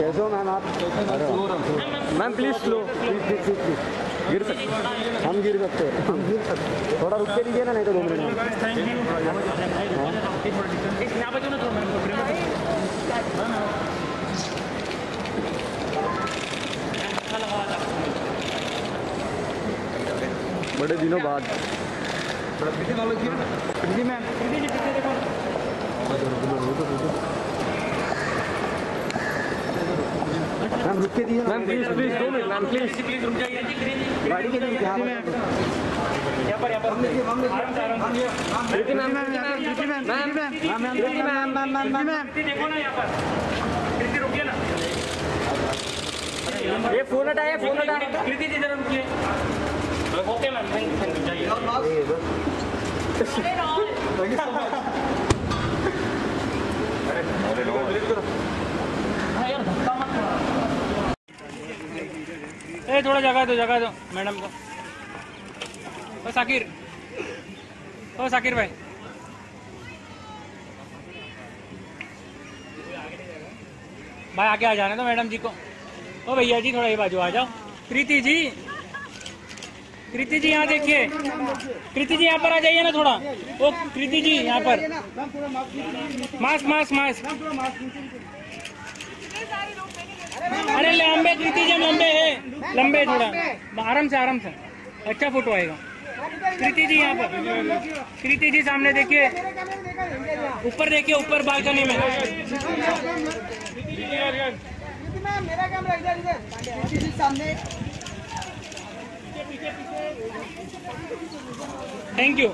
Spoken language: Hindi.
कैसे हो मैम आप ma'am please slow please please please please गिर सकते हम गिर सकते हैं। हम गिर सकते थोड़ा रुक के दीजिए ना नहीं तो दो मिनट बड़े दिनों बाद मैम रुक के दीजिए मैम प्लीज़ प्लीज़ दो मिनट मैम प्लीज़ प्लीज़ रुक जाइए गाड़ी के लिए यहाँ पर यहाँ पर रुकिए ma'am ma'am ma'am ma'am ma'am ma'am ma'am ma'am ma'am ma'am Kriti देखो ना यहाँ पर कृति रुकिए ना ये फ़ोन हटाया फ़ोन हटा कृति जी जरा रुकिए ओके मैम थैंक थैंक जाइए ए, थोड़ा जगह दो जगह दो, मैडम को। ओ, साकिर। ओ, साकिर भाई। भाई, आगे आ जाने दो मैडम जी को। ओ, भैया जी, थोड़ा ये बाजू आ जाओ। प्रीति जी। कृति जी, यहाँ देखिए। कृति जी, यहाँ पर आ जाइए ना थोड़ा। ओ कृति जी, यहाँ पर। मास्क मास्क मास्क अरे लंबे कृति जी लंबे है लंबे थोड़ा आराम से आराम से। अच्छा फ़ोटो आएगा। कृति जी यहाँ पर। कृति जी सामने देखिए। ऊपर देखिए ऊपर बालकनी में। मैम कैमरा इधर इधर सामने थैंक यू